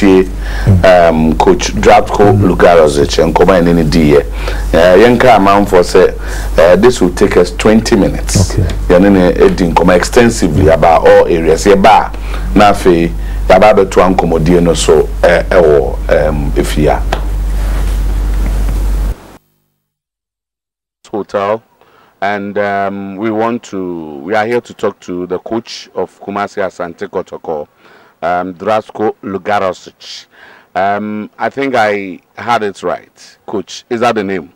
yɛtie um, coach Dratko Lugarosic nkɔmɔ yɛn ne di yɛ yɛn ka amanfoɔ sɛ uh, this will take us twenty minutes Okay. yɛn ne edi nkɔmɔ extensively about all areas yɛba a na afei yɛaba abɛto nkɔmɔdie no so ɛwɔ um, efia. Hotel, and um, we want to. We are here to talk to the coach of Kumasi Asante Kotoko, um, Drasko Lugarosic. Um, I think I had it right, coach. Is that the name?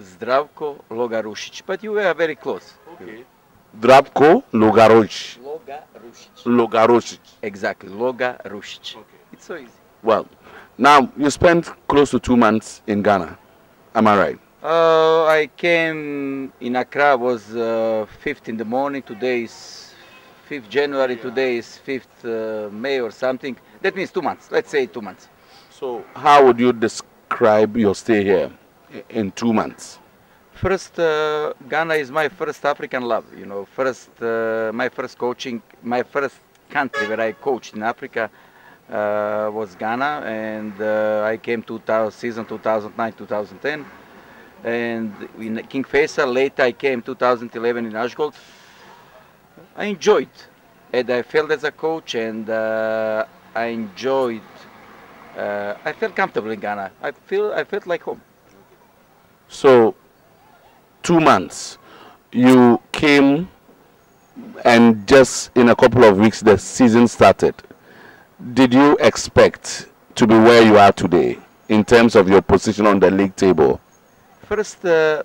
Zdravko Logarušić. But you were very close. Okay. Drapko Lugarosic. Logarušić. Lugarosic. Exactly, Logarušić. Okay. It's so easy. Well, now you spent close to two months in Ghana. Am I right? Uh, I came in Accra was uh, 5th in the morning. Today is 5th January. Today is 5th uh, May or something. That means two months. Let's say two months. So, how would you describe your stay here in two months? First, uh, Ghana is my first African love. You know, first uh, my first coaching, my first country where I coached in Africa uh, was Ghana, and uh, I came 2000 season 2009-2010, and in King Faisal. Later, I came 2011 in Ashgold. I enjoyed, and I felt as a coach, and uh, I enjoyed. Uh, I felt comfortable in Ghana. I feel I felt like home. So, two months, you came, and just in a couple of weeks, the season started. Did you expect to be where you are today in terms of your position on the league table? First, uh,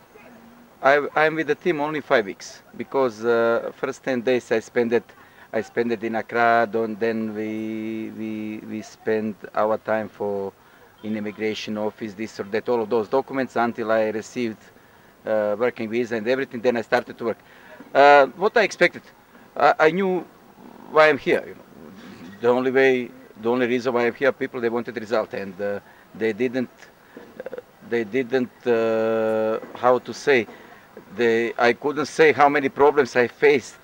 I, I'm with the team only five weeks because uh, first ten days I spent it, I spent it in Accra. Don't, then we we we spend our time for in immigration office, this or that, all of those documents until I received uh, working visa and everything. Then I started to work. Uh, what I expected, I, I knew why I'm here. You know, the only way, the only reason why I'm here, people they wanted result and uh, they didn't they didn't uh, how to say i couldn't say how many problems i faced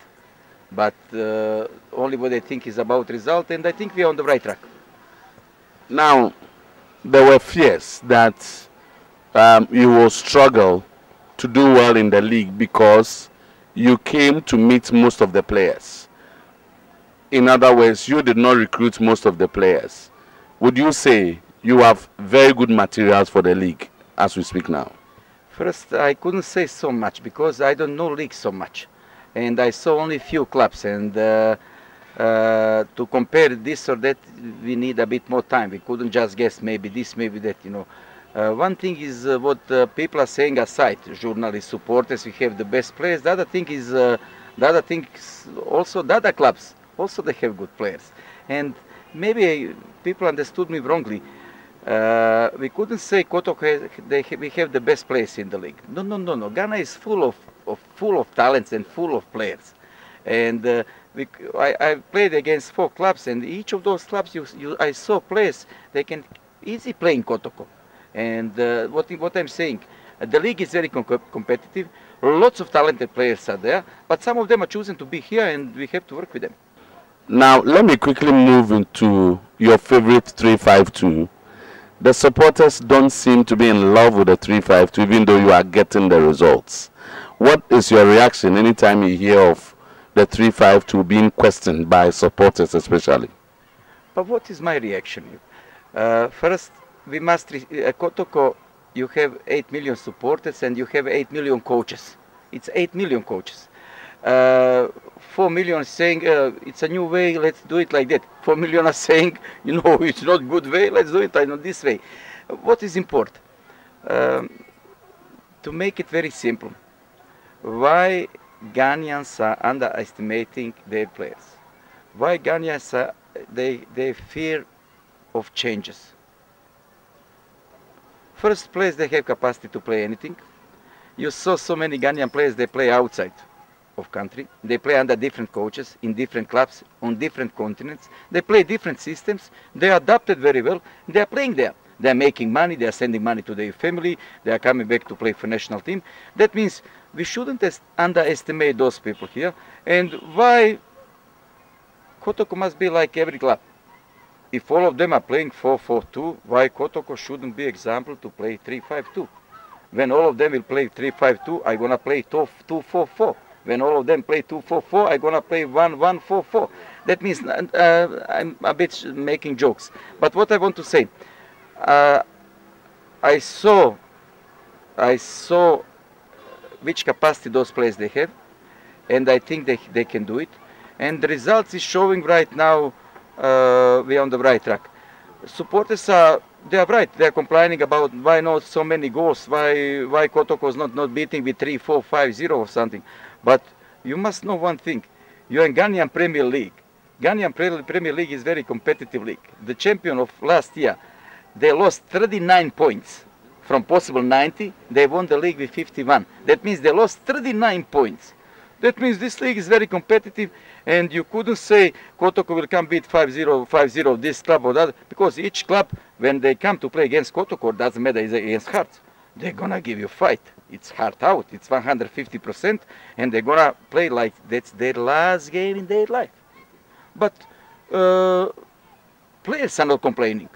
but uh, only what i think is about result and i think we are on the right track Now, there were fears that um, you will struggle to do well in the league because you came to meet most of the players. In other words, you did not recruit most of the players. Would you say you have very good materials for the league as we speak now? First, I couldn't say so much because I don't know league so much, and I saw only few clubs. And uh, uh, to compare this or that, we need a bit more time. We couldn't just guess maybe this, maybe that. You know, uh, one thing is uh, what uh, people are saying aside, journalists, supporters. We have the best players. The other thing is uh, the other thing also the other clubs. Also, they have good players, and maybe people understood me wrongly. Uh, we couldn't say Kotoko has, they we have the best players in the league. No, no, no, no. Ghana is full of, of full of talents and full of players. And uh, we, I, I played against four clubs, and each of those clubs, you, you, I saw players they can easy play in Kotoko. And uh, what, what I'm saying, uh, the league is very com- competitive. Lots of talented players are there, but some of them are choosing to be here, and we have to work with them. Now, let me quickly move into your favorite 352. The supporters don't seem to be in love with the 352, even though you are getting the results. What is your reaction anytime you hear of the 352 being questioned by supporters, especially? But what is my reaction? Uh, first, we must. Uh, Kotoko, you have 8 million supporters and you have 8 million coaches. It's 8 million coaches. Uh, 4 million saying uh, it's a new way, let's do it like that. 4 million are saying, you know, it's not good way, let's do it in this way. What is important? Um, to make it very simple, why Ghanaians are underestimating their players? Why Ghanaians are, they, they fear of changes? First place, they have capacity to play anything. You saw so many Ghanaian players, they play outside of country. They play under different coaches, in different clubs, on different continents. They play different systems. They adapted very well. They are playing there. They are making money. They are sending money to their family. They are coming back to play for national team. That means we shouldn't underestimate those people here. And why Kotoko must be like every club. if all of them are playing 4-4-2, why Kotoko shouldn't be example to play 3-5-2? When all of them will play 3-5-2, I'm gonna play 2-4-4. When all of them play 2-4-4, I'm gonna play 1-1-4-4. That means uh, I'm a bit making jokes. But what I want to say, uh, I saw, I saw which capacity those players they have, and I think they, they can do it. And the results is showing right now uh, we're on the right track. Supporters are they are right. They are complaining about why not so many goals, why why Kotoko is not, not beating with 3, 4, 5, 0 or something. But you must know one thing. You're in Ghanaian Premier League. Ghanaian Premier League is very competitive league. The champion of last year, they lost 39 points from possible 90. They won the league with 51. That means they lost 39 points. That means this league is very competitive and you couldn't say Kotoko will come beat 5-0, 5-0 this club or that because each club, when they come to play against Kotoko, doesn't matter it's against Hearts, they're gonna give you fight. It's hard out, it's 150% and they're gonna play like that's their last game in their life. But uh, players are not complaining.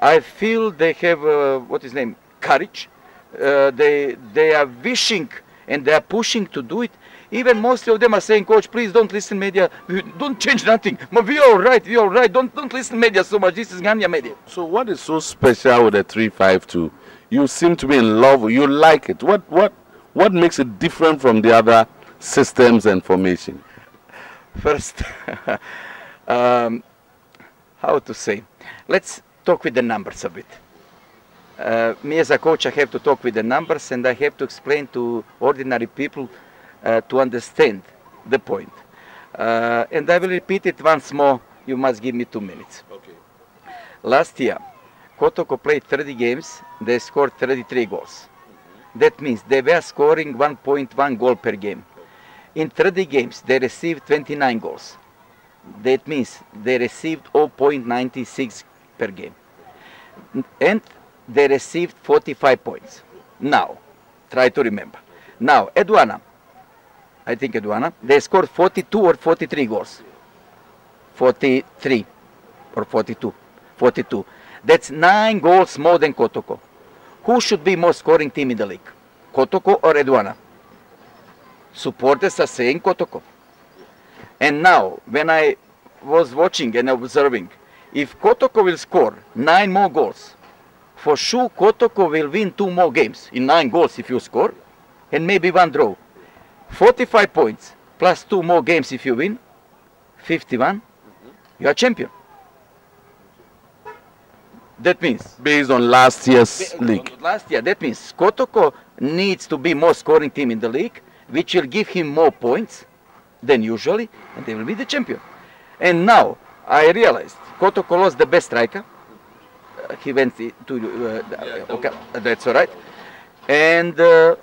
I feel they have, uh, what is name, courage. Uh, they, they are wishing and they are pushing to do it even most of them are saying, Coach, please don't listen media. Don't change nothing. We are all right. We are all right. Don't don't listen media so much. This is Ghana media. So what is so special with the 352? You seem to be in love. You like it. What what what makes it different from the other systems and formation? First, um, how to say? Let's talk with the numbers a bit. Uh, me as a coach, I have to talk with the numbers and I have to explain to ordinary people uh, to understand the point. Uh, and I will repeat it once more. You must give me two minutes. Okay. Last year, Kotoko played 30 games. They scored 33 goals. That means they were scoring 1.1 goal per game. In 30 games, they received 29 goals. That means they received 0.96 per game. And they received 45 points. Now, try to remember. Now, Aduana, I think Aduana, they scored 42 or 43 goals. 43 or 42. 42. That's nine goals more than Kotoko. Who should be more scoring team in the league? Kotoko or Aduana? Supporters are saying Kotoko. And now, when I was watching and observing, if Kotoko will score nine more goals, for sure Kotoko will win two more games in nine goals if you score, and maybe one draw. 45 points plus two more games if you win, 51, mm-hmm. you are champion. That means based on last year's league. Last year, that means Kotoko needs to be more scoring team in the league, which will give him more points than usually, and they will be the champion. And now I realized Kotoko lost the best striker. Uh, he went to uh, yeah, okay, that's all right. And uh,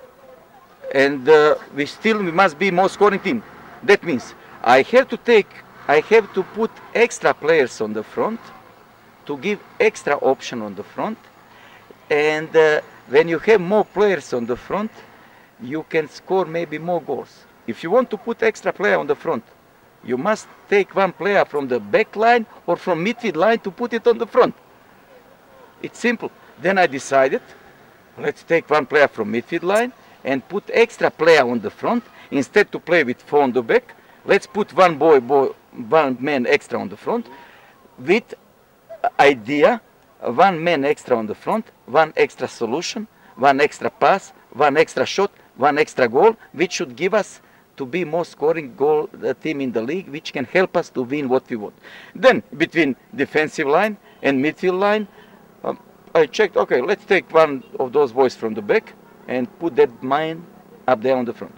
and uh, we still we must be more scoring team. That means I have to take, I have to put extra players on the front to give extra option on the front. And uh, when you have more players on the front, you can score maybe more goals. If you want to put extra player on the front, you must take one player from the back line or from midfield line to put it on the front. It's simple. Then I decided, let's take one player from midfield line and put extra player on the front instead to play with four on the back. Let's put one boy, boy, one man extra on the front with idea, one man extra on the front, one extra solution, one extra pass, one extra shot, one extra goal, which should give us to be more scoring goal uh, team in the league, which can help us to win what we want. Then between defensive line and midfield line, um, I checked. Okay, let's take one of those boys from the back and put that mine up there on the front.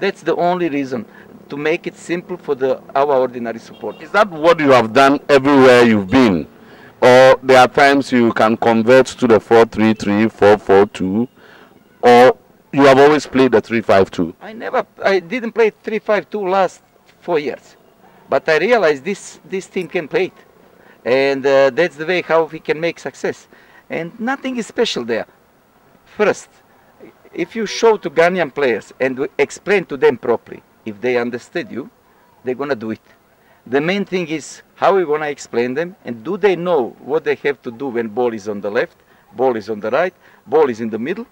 That's the only reason to make it simple for the our ordinary support. Is that what you have done everywhere you've been? Or there are times you can convert to the 4-3-3, 4-4-2, or you have always played the 3-5-2? I never, I didn't play 3-5-2 last four years. But I realized this, this team can play it. And uh, that's the way how we can make success. And nothing is special there. First, if you show to Ghanaian players and explain to them properly, if they understood you, they're going to do it. The main thing is how we gonna explain them, and do they know what they have to do when ball is on the left, ball is on the right, ball is in the middle,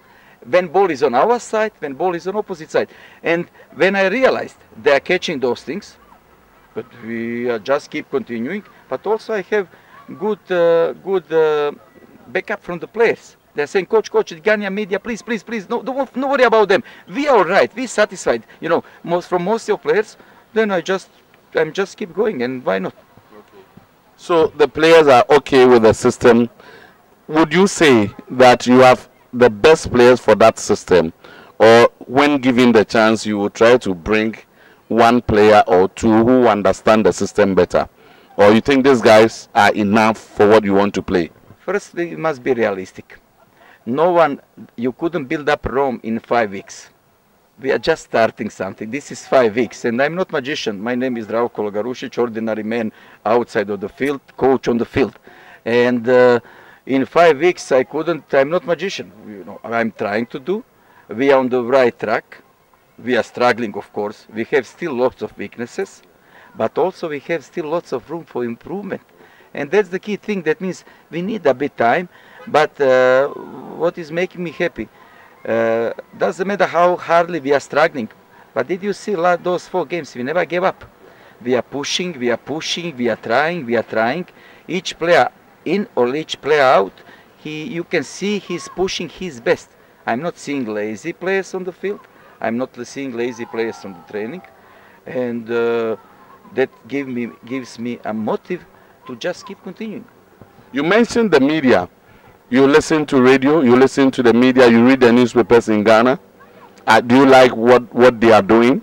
when ball is on our side, when ball is on opposite side. And when I realized they are catching those things, but we uh, just keep continuing. But also I have good, uh, good uh, backup from the players. They're saying, Coach, Coach, Gania Media, please, please, please, no, don't, don't worry about them. We are all right. We satisfied. You know, most from most of your players. Then I just, I'm just keep going, and why not? So the players are okay with the system. Would you say that you have the best players for that system, or when given the chance, you will try to bring one player or two who understand the system better, or you think these guys are enough for what you want to play? Firstly, we must be realistic. No one, you couldn't build up Rome in five weeks. We are just starting something. This is five weeks, and I'm not magician. My name is Zdravko Logarušić, ordinary man outside of the field, coach on the field. And uh, in five weeks, I couldn't, I'm not magician. You know, I'm trying to do. We are on the right track. We are struggling, of course. We have still lots of weaknesses, but also we have still lots of room for improvement. And that's the key thing. That means we need a bit time. But uh, what is making me happy? Uh, doesn't matter how hardly we are struggling. But did you see those four games? We never gave up. We are pushing, we are pushing, we are trying, we are trying. Each player in or each player out, he, you can see he's pushing his best. I'm not seeing lazy players on the field. I'm not seeing lazy players on the training, and uh, that give me gives me a motive to just keep continuing. You mentioned the media. You listen to radio, you listen to the media, you read the newspapers in Ghana. Uh, do you like what, what they are doing?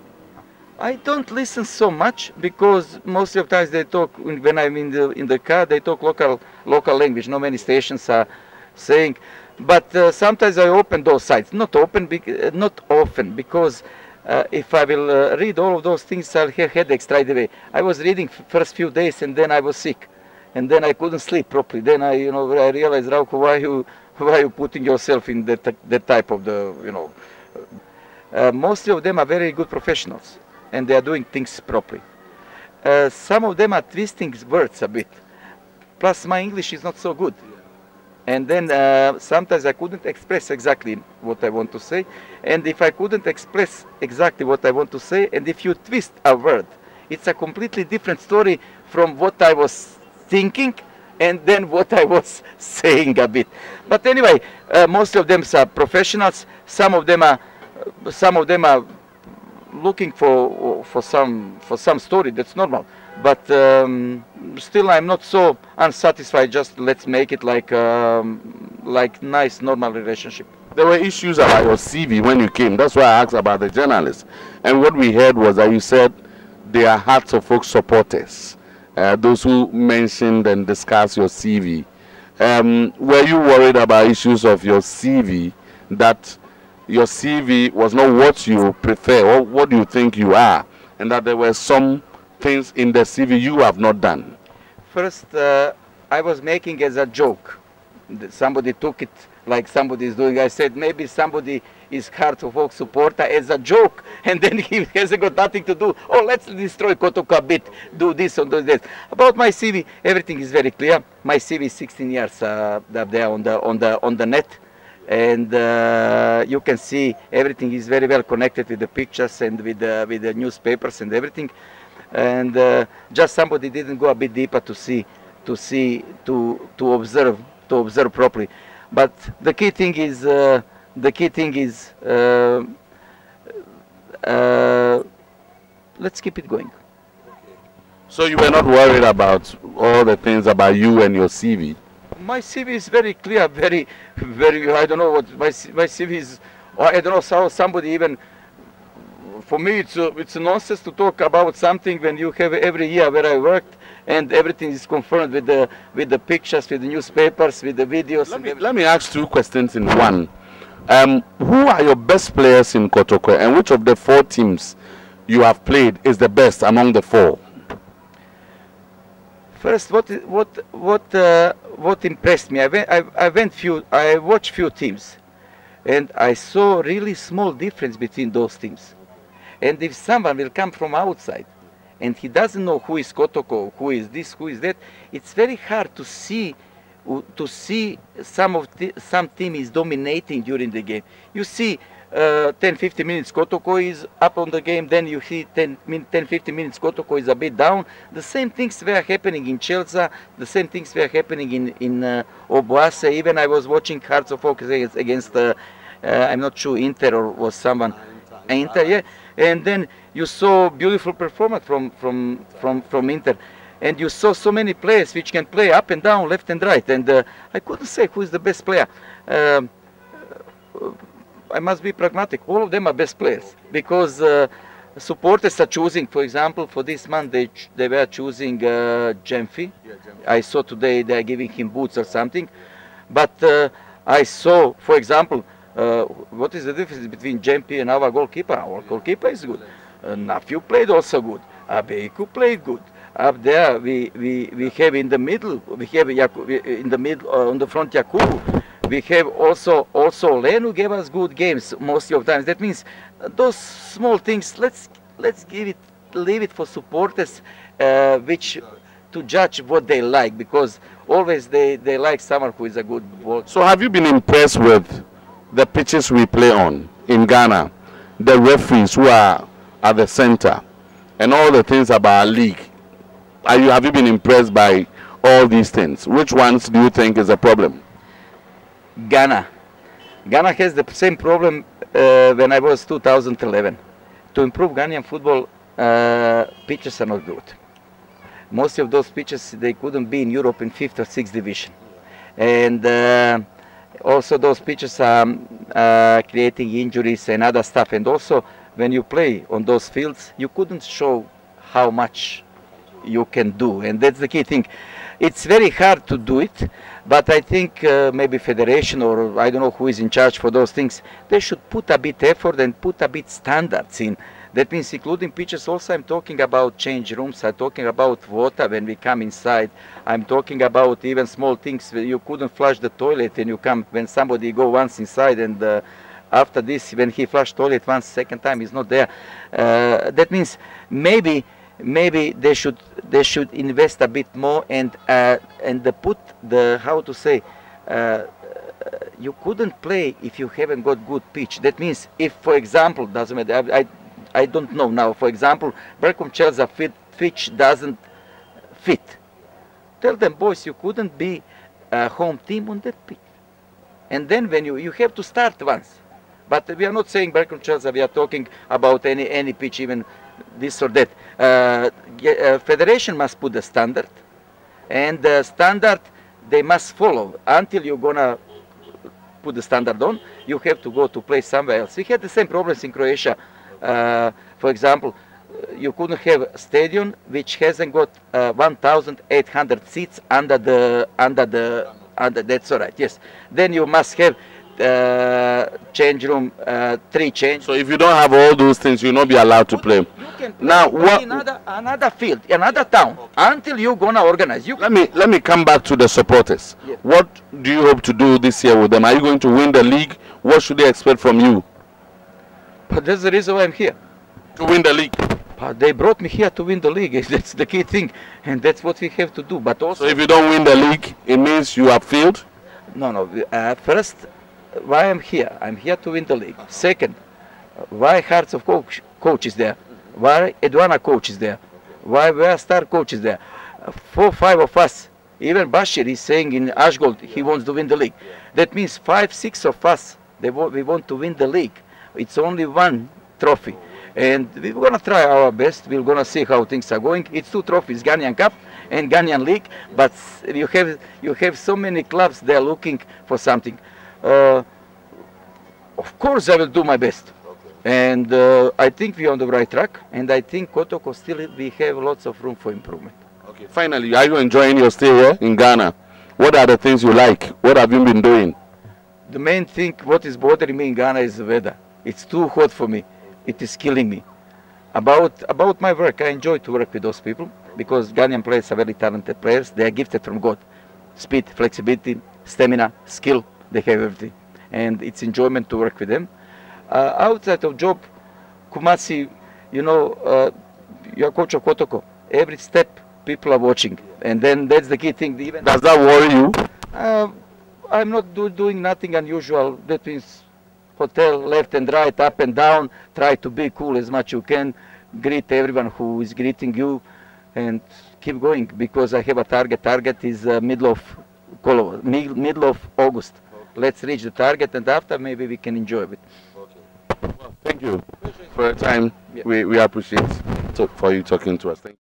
I don't listen so much because most of the times they talk when I'm in the in the car. They talk local local language. Not many stations are saying, but uh, sometimes I open those sites. Not open, uh, not often because uh, if I will uh, read all of those things, I'll have headaches right away. I was reading first few days and then I was sick, and then I couldn't sleep properly. Then I, you know, I realized, Rauko, why you why you putting yourself in that that type of the, you know. Uh, most of them are very good professionals and they are doing things properly. Uh, some of them are twisting words a bit. Plus, my English is not so good. And then uh, sometimes I couldn't express exactly what I want to say. And if I couldn't express exactly what I want to say, and if you twist a word, it's a completely different story from what I was thinking and then what I was saying a bit. But anyway, uh, most of them are professionals. Some of them are, some of them are looking for for some for some story that's normal but um, still i'm not so unsatisfied just let's make it like um, like nice normal relationship There were issues about your CV when you came. That's why I asked about the journalists. And what we heard was that you said they are Hearts of Oak supporters, uh, those who mentioned and discussed your CV. Um, were you worried about issues of your CV that your CV was not what you prefer or what do you think you are, and that there were some things in the CV you have not done? first uh, i was making as a joke somebody took it like somebody is doing i said maybe somebody is Hearts of Oak supporter as a joke and then he hasn't got nothing to do. Oh let's destroy Kotoko a bit do this and do that about my cv everything is very clear. My cv is 16 years uh, up there on the on the on the net. And uh, you can see everything is very well connected with the pictures and with the, with the newspapers and everything. And uh, just somebody didn't go a bit deeper to see to see to to observe to observe properly. But the key thing is uh, the key thing is uh, uh, let's keep it going So you were not worried about all the things about you and your CV? my CV is very clear, very, very. I don't know what my my CV is. or I don't know how somebody even. For me, it's a, it's a nonsense to talk about something when you have every year where I worked and everything is confirmed with the with the pictures, with the newspapers, with the videos. Let me, everything. let me ask two questions in one. Um, who are your best players in Kotoko and which of the four teams you have played is the best among the four? First, what what what uh, what impressed me? I went I, I went few I watched few teams, and I saw really small difference between those teams. And if someone will come from outside, and he doesn't know who is Kotoko, who is this, who is that, it's very hard to see to see some of the, some team is dominating during the game. You see uh, 10 15 minutes Kotoko is up on the game then you see 10 10 15 minutes Kotoko is a bit down. The same things were happening in Chelsea the same things were happening in in uh, even I was watching Hearts of Oak against, against uh, uh, I'm not sure Inter or was someone. Inter yeah. And then you saw beautiful performance from from from from Inter and you saw so many players which can play up and down left and right and uh, I couldn't say who is the best player um, I must be pragmatic. All of them are best players because uh, supporters are choosing. For example, for this month they they were choosing uh. Yeah, I saw today they are giving him boots or something, but uh, I saw, for example, uh, what is the difference between Gyamfi and our goalkeeper? Our goalkeeper is good. Uh, Nafiu played also good. Abeiku played good. Up there, we, we, we have in the middle, we have Yaku, in the middle, uh, on the front Yakubu we have also also Len who gave us good games most of times. That means uh, those small things. Let's let's give it leave it for supporters, uh, which to judge what they like because always they they like someone who is a good ball. So have you been impressed with the pitches we play on in Ghana, the referees who are at the center, and all the things about our league? Are you have you been impressed by all these things? Which ones do you think is a problem? Ghana. Ghana has the same problem uh, when I was 2011. To improve Ghanaian football, uh, pitches are not good. Most of those pitches, they couldn't be in Europe in fifth or sixth division. And uh, also those pitches are uh, creating injuries and other stuff. And also, when you play on those fields, you couldn't show how much you can do. And that's the key thing. It's very hard to do it, but I think uh, maybe federation or I don't know who is in charge for those things, they should put a bit effort and put a bit standards in. That means including pitches also I'm talking about change rooms, I'm talking about water when we come inside, I'm talking about even small things you couldn't flush the toilet and you come when somebody go once inside and uh, after this when he flushed toilet once second time he's not there. Uh, that means maybe maybe they should they should invest a bit more and uh, and put the how to say uh, you couldn't play if you haven't got good pitch. That means if, for example, doesn't matter. I, I, I don't know now. For example, Berekum Chelsea fit, pitch doesn't fit. Tell them, boys, you couldn't be a home team on that pitch. And then when you you have to start once. But we are not saying Berekum Chelsea. We are talking about any any pitch, even this or that. Uh, uh, federation must put the standard, and the standard they must follow until you're gonna put the standard on. You have to go to play somewhere else. We had the same problems in Croatia. Uh, for example, you couldn't have a stadium which hasn't got uh, 1,800 seats under the under the under that's all right. Yes. Then you must have uh, change room, uh, three change. So if you don't have all those things, you'll not be allowed to play. You can play now what? Another, another field, another town, until you're gonna organize. You let me let me come back to the supporters. Yes. What do you hope to do this year with them? Are you going to win the league? What should they expect from you? But that's the reason why I'm here. To win the league. But they brought me here to win the league. That's the key thing, and that's what we have to do. But also, so if you don't win the league, it means you have failed. No, no. Uh, first, why I'm here? I'm here to win the league. Second, why Hearts of Coach, coach is there? Why Aduana coach is there? Why where Star coach is there? Four, five of us. Even Bashir is saying in Ashgold he wants to win the league. That means five, six of us. They we want to win the league. It's only one trophy, and we're gonna try our best. We're gonna see how things are going. It's two trophies: Ghanaian Cup and Ghanaian League. But you have you have so many clubs. They're looking for something. Uh, of course, I will do my best. And uh, I think we're on the right track. And I think Kotoko still we have lots of room for improvement. Okay. Finally, are you enjoying your stay here in Ghana? What are the things you like? What have you been doing? The main thing, what is bothering me in Ghana is the weather. It's too hot for me. It is killing me. About about my work, I enjoy to work with those people because Ghanaian players are very talented players. They are gifted from God. Speed, flexibility, stamina, skill they have everything. And it's enjoyment to work with them. Uh, outside of job, Kumasi, you know, uh, you're coach of Kotoko. Every step, people are watching, and then that's the key thing. Even Does that worry you? uh, I'm not do, doing nothing unusual. That means hotel left and right, up and down. Try to be cool as much you can. Greet everyone who is greeting you, and keep going because I have a target. Target is uh, middle of middle of August. Let's reach the target, and after maybe we can enjoy it. Thank you for your time. Yeah. We, we appreciate for you talking to us. Thank